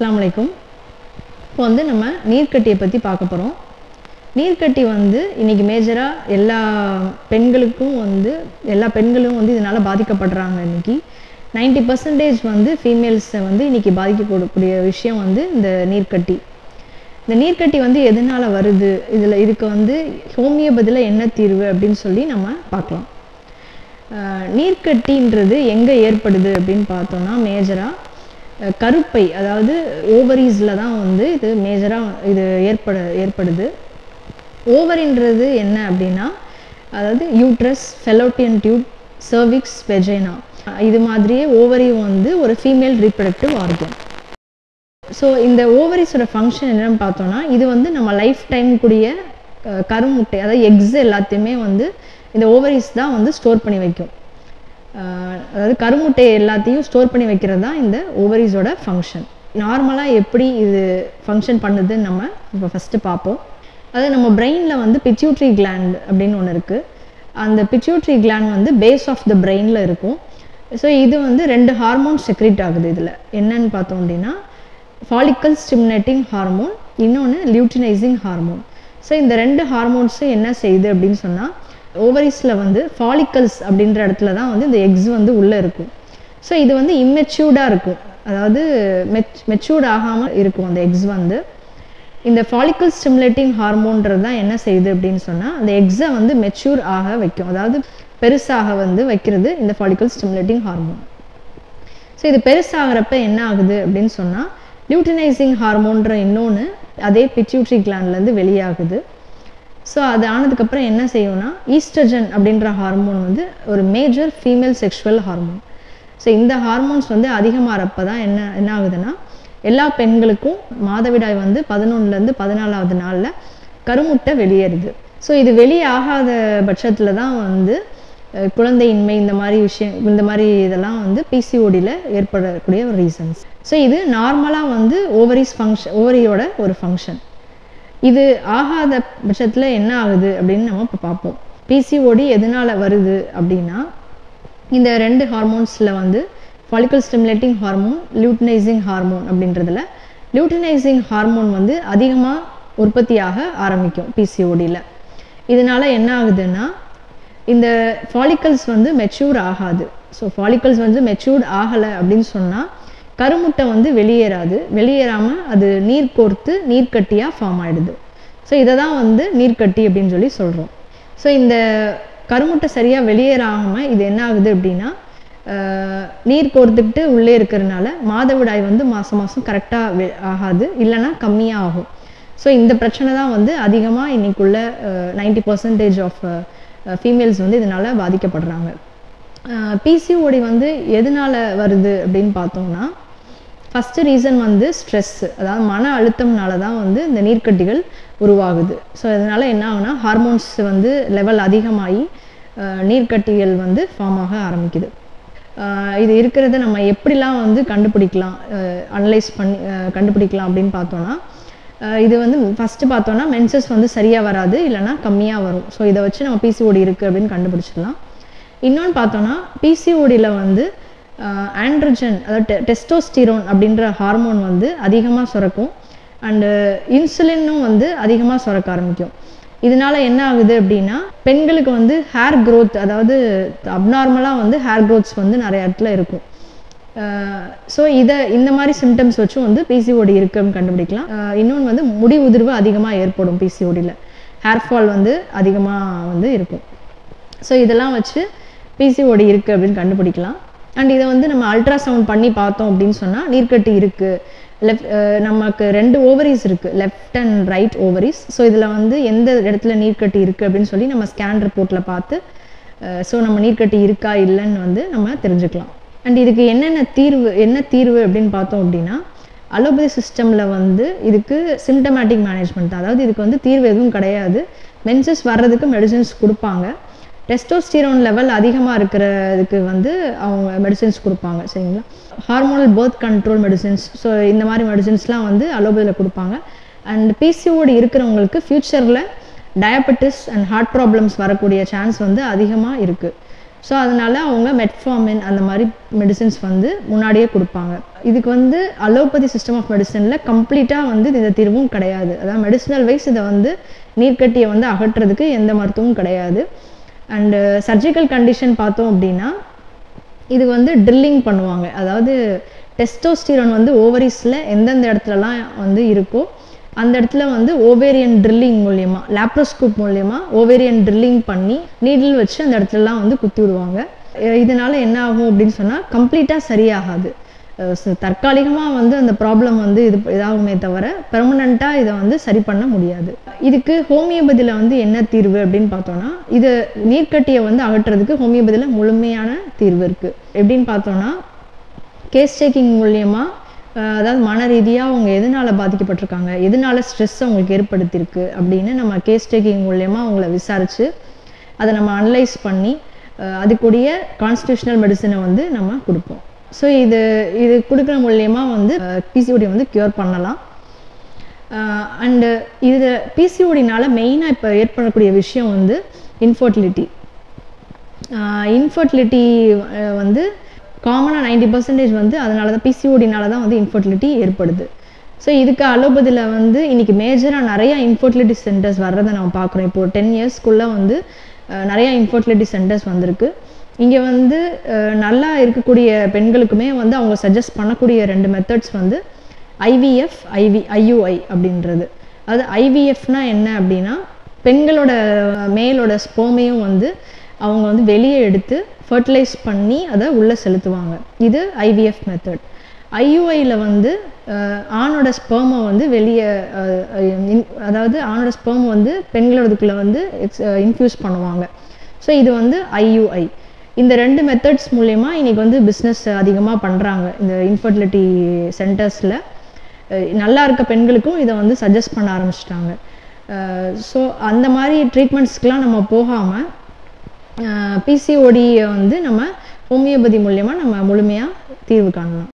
அஸ்ஸலாமு இப்போ வந்து நம்ம நீர்க்கட்டியை பற்றி பார்க்க போகிறோம் நீர்க்கட்டி வந்து இன்னைக்கு மேஜராக எல்லா பெண்களுக்கும் வந்து எல்லா பெண்களும் வந்து இதனால் பாதிக்கப்படுறாங்க இன்னைக்கு. நைன்டி பர்சன்டேஜ் வந்து ஃபீமேல்ஸை வந்து இன்னைக்கு பாதிக்கக்கூடிய விஷயம் வந்து இந்த நீர்க்கட்டி. இந்த நீர்க்கட்டி வந்து எதனால் வருது? இதில் இதுக்கு வந்து ஹோமியோபதியில் என்ன தீர்வு அப்படின்னு சொல்லி நம்ம பார்க்கலாம். நீர்க்கட்டின்றது எங்கே ஏற்படுது அப்படின்னு பார்த்தோம்னா மேஜராக கருப்பை அதாவது ஓவரீஸில் தான் வந்து இது மேஜராக இது ஏற்பட ஏற்படுது. ஓவரின்றது என்ன அப்படின்னா அதாவது uterus fallopian tube cervix vagina இது மாதிரியே ஓவரியும் வந்து ஒரு ஃபீமேல் ரீப்ரடக்டிவ் ஆர்கன் ஸோ இந்த ஓவரிஸோட ஃபங்க்ஷன் என்னென்னு பார்த்தோன்னா இது வந்து நம்ம லைஃப் டைம் கூடிய கருமுட்டை அதாவது எக்ஸ் எல்லாத்தையுமே வந்து இந்த ஓவரிஸ் தான் வந்து ஸ்டோர் பண்ணி வைக்கும். அதாவது கருமுட்டை எல்லாத்தையும் ஸ்டோர் பண்ணி வைக்கிறது தான் இந்த ஓவரிஸோட ஃபங்க்ஷன் நார்மலாக எப்படி இது ஃபங்க்ஷன் பண்ணுதுன்னு நம்ம இப்போ ஃபஸ்ட்டு பார்ப்போம். அது நம்ம பிரெயினில் வந்து பிட்யூட்ரி கிளாண்ட் அப்படின்னு ஒன்று இருக்குது அந்த பிட்யூட்ரி கிளாண்ட் வந்து பேஸ் ஆஃப் த பிரெயினில் இருக்கும். ஸோ இது வந்து ரெண்டு ஹார்மோன் செக்ரேட் ஆகுது இதில். என்னன்னு பார்த்தோம் அப்படின்னா ஃபாலிக்கல் ஸ்டிமுலேட்டிங் ஹார்மோன் இன்னொன்று லியூட்டினைசிங் ஹார்மோன் ஸோ இந்த ரெண்டு ஹார்மோன்ஸும் என்ன செய்யுது அப்படின்னு சொன்னால் ஓவரிஸில் வந்து ஃபாலிக்கல்ஸ் அப்படின்ற இடத்துல தான் வந்து இந்த எக்ஸ் வந்து உள்ளே இருக்கும். ஸோ இது வந்து இம்மெச்சூர்டாக இருக்கும். அதாவது மெச் மெச்சூர்ட் ஆகாமல் இருக்கும் அந்த எக்ஸ் வந்து. இந்த ஃபாலிக்கல் ஸ்டிமுலேட்டிங் ஹார்மோன்றது தான் என்ன செய்யுது அப்படின்னு சொன்னால் அந்த எக்ஸை வந்து மெச்சூர் ஆக வைக்கும். அதாவது பெருசாக வந்து வைக்கிறது இந்த ஃபாலிக்கல் ஸ்டிமுலேட்டிங் ஹார்மோன் ஸோ இது பெருசாகிறப்ப என்ன ஆகுது அப்படின்னு சொன்னால் லியூட்டினைசிங் ஹார்மோன்ற இன்னொன்று அதே பிட்யூட்ரி கிளாண்ட்லேருந்து வெளியாகுது. ஸோ அது ஆனதுக்கப்புறம் என்ன செய்யும்னா ஈஸ்ட்ரஜன் அப்படின்ற ஹார்மோன் வந்து ஒரு major female sexual hormone so இந்த ஹார்மோன்ஸ் வந்து அதிகமாகிறப்ப தான் என்ன என்ன ஆகுதுன்னா எல்லா பெண்களுக்கும் மாதவிடாய் வந்து பதினொன்றுலேருந்து பதினாலாவது நாளில் கருமுட்டை வெளியேறுது. ஸோ இது வெளியே ஆகாத பட்சத்தில் தான் வந்து குழந்தையின்மை இந்த மாதிரி விஷயம் இந்த மாதிரி இதெல்லாம் வந்து பிசிஓடியில் ஏற்படக்கூடிய ஒரு ரீசன்ஸ் ஸோ இது நார்மலாக வந்து ஓவரிஸ் ஃபங்க்ஷன் ஓவரியோட ஒரு ஃபங்க்ஷன் இது ஆகாத பட்சத்தில் என்ன ஆகுது அப்படின்னு நம்ம இப்போ பார்ப்போம். பிசிஓடி எதனால் வருது அப்படின்னா இந்த ரெண்டு ஹார்மோன்ஸில் வந்து follicle stimulating hormone luteinizing hormone அப்படின்றதுல லியூட்டனைசிங் ஹார்மோன் வந்து அதிகமாக உற்பத்தியாக ஆரம்பிக்கும் பிசிஓடியில் இதனால் என்ன ஆகுதுன்னா இந்த ஃபாலிக்கல்ஸ் வந்து மெச்சூர் ஆகாது. ஸோ ஃபாலிக்கல்ஸ் வந்து மெச்சூர்ட் ஆகலை அப்படின்னு சொன்னால் கருமுட்டை வந்து வெளியேறாது. வெளியேறாமல் அது நீர் கோர்த்து நீர்க்கட்டியாக ஃபார்ம் ஆகிடுது ஸோ இதை தான் வந்து நீர்க்கட்டி அப்படின்னு சொல்லி சொல்கிறோம் ஸோ இந்த கருமுட்டை சரியாக வெளியேறாமல் இது என்ன ஆகுது அப்படின்னா நீர் கோர்த்துக்கிட்டு உள்ளே இருக்கிறதுனால மாதவிடாய் வந்து மாதம் மாதம் கரெக்டாக ஆகாது. இல்லைன்னா கம்மியாக ஆகும். ஸோ இந்த பிரச்சனை தான் வந்து அதிகமாக இன்றைக்குள்ள நைன்டி பர்சன்டேஜ் ஆஃப் ஃபீமேல்ஸ் வந்து இதனால் பாதிக்கப்படுறாங்க. பிசிஓடி வந்து எதனால வருது அப்படின்னு பார்த்தோம்னா ஃபஸ்ட்டு ரீசன் வந்து ஸ்ட்ரெஸ்ஸு அதாவது மன அழுத்தம்னால தான் வந்து இந்த நீர்க்கட்டிகள் உருவாகுது. ஸோ இதனால் என்ன ஆகுனா ஹார்மோன்ஸ் வந்து லெவல் அதிகமாகி நீர்க்கட்டிகள் வந்து ஃபார்ம் ஆக ஆரம்பிக்குது. இது இருக்கிறத நம்ம எப்படிலாம் வந்து கண்டுபிடிக்கலாம் அனலைஸ் பண்ணி கண்டுபிடிக்கலாம் அப்படின்னு பார்த்தோன்னா இது வந்து ஃபஸ்ட்டு பார்த்தோன்னா மென்சஸ் வந்து சரியாக வராது இல்லைன்னா கம்மியாக வரும். ஸோ இதை வச்சு நம்ம பிசிஓடி இருக்குது அப்படின்னு கண்டுபிடிச்சிடலாம். இன்னொன்று பார்த்தோன்னா பிசிஓடியில் வந்து ஆண்ட்ரஜன் அதாவது டெஸ்டோஸ்டிரோன் அப்படின்ற ஹார்மோன் வந்து அதிகமாக சுரக்கும். அண்டு இன்சுலினும் வந்து அதிகமாக சுரக்க ஆரம்பிக்கும். இதனால என்ன ஆகுது அப்படின்னா பெண்களுக்கு வந்து ஹேர் க்ரோத் அதாவது அப்நார்மலாக வந்து ஹேர் க்ரோத்ஸ் வந்து நிறைய இடத்துல இருக்கும். ஸோ இதை இந்த மாதிரி சிம்டம்ஸ் வச்சும் வந்து பிசிஓடி இருக்குன்னு கண்டுபிடிக்கலாம். இன்னொன்று வந்து முடி உதிர்வு அதிகமாக ஏற்படும் பிசிஓடியில் ஹேர் ஃபால் வந்து அதிகமாக வந்து இருக்கும். ஸோ இதெல்லாம் வச்சு பிசிஓடி இருக்குது அப்படின்னு கண்டுபிடிக்கலாம். அண்ட் இதை வந்து நம்ம அல்ட்ராசவுண்ட் பண்ணி பார்த்தோம் அப்படின்னு சொன்னால் நீர்க்கட்டி இருக்குது லெஃப்ட் நமக்கு ரெண்டு ஓவரிஸ் இருக்குது left and right ovaries so இதில் வந்து எந்த இடத்துல நீர்க்கட்டி இருக்குது அப்படின்னு சொல்லி நம்ம ஸ்கேன் ரிப்போர்ட்டில் பார்த்து ஸோ நம்ம நீர்க்கட்டி இருக்கா இல்லைன்னு வந்து நம்ம தெரிஞ்சுக்கலாம். அண்ட் இதுக்கு என்னென்ன தீர்வு என்ன தீர்வு அப்படின்னு பார்த்தோம் அப்படின்னா அலோபதி சிஸ்டமில் வந்து இதுக்கு சிம்டமேட்டிக் மேனேஜ்மெண்ட் தான். அதாவது இதுக்கு வந்து தீர்வு எதுவும் கிடையாது. மென்சஸ் வர்றதுக்கு மெடிசின்ஸ் கொடுப்பாங்க. டெஸ்டோஸ்டீரோன் லெவல் அதிகமாக இருக்கிறதுக்கு வந்து அவங்க மெடிசின்ஸ் கொடுப்பாங்க சரிங்களா? Hormonal birth control medicines so இந்த மாதிரி மெடிசின்ஸ்லாம் வந்து அலோபதியில் கொடுப்பாங்க. அண்ட் பிசிஓடி இருக்கிறவங்களுக்கு ஃப்யூச்சரில் டயபெட்டிஸ் அண்ட் ஹார்ட் ப்ராப்ளம்ஸ் வரக்கூடிய சான்ஸ் வந்து அதிகமாக இருக்குது ஸோ அதனால அவங்க மெட்ஃபார்மின் அந்த மாதிரி மெடிசின்ஸ் வந்து முன்னாடியே கொடுப்பாங்க. இதுக்கு வந்து அலோபதி சிஸ்டம் ஆஃப் மெடிசனில் கம்ப்ளீட்டாக வந்து இந்த தீர்வும் கிடையாது. அதாவது மெடிசினல் வைஸ் இதை வந்து நீர்க்கட்டியை வந்து அகற்றுறதுக்கு எந்த மருத்துவமும் கிடையாது. அண்டு சர்ஜிக்கல் கண்டிஷன் பார்த்தோம் அப்படின்னா இது வந்து ட்ரில்லிங் பண்ணுவாங்க. அதாவது டெஸ்டோஸ்டிரான் வந்து ஓவரிஸில் எந்தெந்த இடத்துலலாம் வந்து இருக்கோ அந்த இடத்துல வந்து ஓவேரியன் ட்ரில்லிங் மூலியமாக லேப்ரோஸ்கோப் மூலியமாக ஓவேரியன் ட்ரில்லிங் பண்ணி நீடில் வச்சு அந்த இடத்துலலாம் வந்து குத்தி விடுவாங்க. இதனால் என்ன ஆகும் அப்படின்னு சொன்னால் கம்ப்ளீட்டாக சரியாகாது. தற்காலிகமாக வந்து அந்த ப்ராப்ளம் வந்து இது இதாகுமே தவிர பெர்மனண்ட்டாக இதை வந்து சரி பண்ண முடியாது. இதுக்கு ஹோமியோபதியில் வந்து என்ன தீர்வு அப்படின்னு பார்த்தோன்னா இது நீர்க்கட்டியை வந்து அகற்றுறதுக்கு ஹோமியோபதியில் முழுமையான தீர்வு இருக்குது எப்படின்னு பார்த்தோன்னா கேஸ் டேக்கிங் மூலியமாக அதாவது மன ரீதியாக அவங்க எதனால் பாதிக்கப்பட்டிருக்காங்க எதனால ஸ்ட்ரெஸ் அவங்களுக்கு ஏற்படுத்தியிருக்கு அப்படின்னு நம்ம கேஸ் டேக்கிங் மூலயமா அவங்கள விசாரித்து அதை நம்ம அனலைஸ் பண்ணி அதுக்குரிய கான்ஸ்டியூஷனல் மெடிசனை வந்து நம்ம கொடுப்போம். ஸோ இது இது கொடுக்குற மூலியமாக வந்து பிசிஓடி வந்து க்யூர் பண்ணலாம். அண்டு இது பிசிஓடினால் மெயினாக இப்போ ஏற்படக்கூடிய விஷயம் வந்து இன்ஃபர்டிலிட்டி இன்ஃபர்டிலிட்டி வந்து காமனாக நைன்டி பர்சன்டேஜ் வந்து அதனால தான் பிசிஓடினால தான் வந்து இன்ஃபர்டிலிட்டி ஏற்படுது. ஸோ இதுக்கு அலோபதியில் வந்து இன்னைக்கு மேஜராக நிறையா இன்ஃபர்டிலிட்டி சென்டர்ஸ் வர்றதை நம்ம பார்க்குறோம். இப்போ டென் இயர்ஸ்க்குள்ளே வந்து நிறையா இன்ஃபர்டிலிட்டி சென்டர்ஸ் வந்திருக்கு. இங்கே வந்து நல்லா இருக்கக்கூடிய பெண்களுக்குமே வந்து அவங்க சஜஸ்ட் பண்ணக்கூடிய ரெண்டு மெத்தட்ஸ் வந்து ஐவிஎஃப் ஐவி ஐயுஐ அப்படின்றது. அது ஐவிஎஃப்னா என்ன அப்படின்னா பெண்களோட மேலோட ஸ்போமையும் வந்து அவங்க வந்து வெளியே எடுத்து ஃபர்டிலைஸ் பண்ணி அதை உள்ளே செலுத்துவாங்க. இது ஐவிஎஃப் மெத்தட் ஐயுஐயில் வந்து ஆணோட ஸ்பெர்மை வந்து வெளியே அதாவது ஆணோட ஸ்பேம் வந்து பெண்களோடதுக்குள்ளே வந்து இன்ஃப்யூஸ் பண்ணுவாங்க. ஸோ இது வந்து ஐயுஐ இந்த ரெண்டு மெத்தட்ஸ் மூலயமா இன்றைக்கி வந்து பிஸ்னஸ் அதிகமாக பண்ணுறாங்க இந்த இன்ஃபர்டிலிட்டி சென்டர்ஸில் நல்லா இருக்க பெண்களுக்கும் இதை வந்து சஜஸ்ட் பண்ண ஆரம்பிச்சிட்டாங்க. ஸோ அந்த மாதிரி ட்ரீட்மெண்ட்ஸ்க்கெலாம் நம்ம போகாமல் பிசிஓடியை வந்து நம்ம ஹோமியோபதி மூலயமா நம்ம முழுமையாக தீர்வு காணலாம்